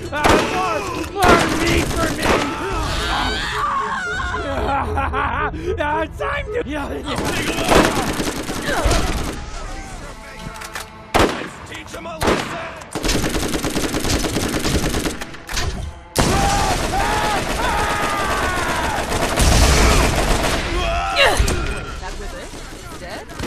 More, meat for me! time to... Yeah, yeah. Let's teach him a lesson! That was it? Dead?